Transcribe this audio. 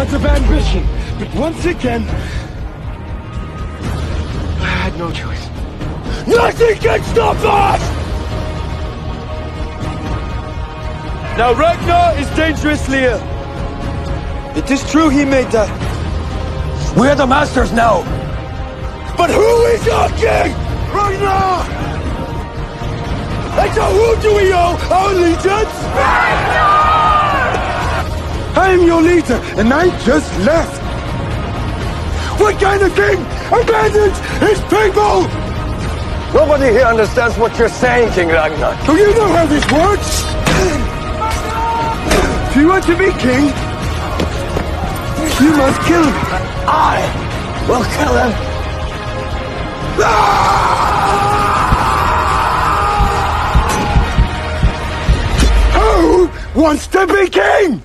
out of ambition. But once again, I had no choice. Nothing can stop us! Now Ragnar is dangerously ill. It is true he made that. We're the masters now. But who is our king? Ragnar! And to who do we owe our allegiance? Ragnar! I am your leader, and I just left. What kind of king abandons his people? Nobody here understands what you're saying, King Ragnar. Do you know how this works? If you want to be king, you must kill me. I will kill him. Who wants to be king?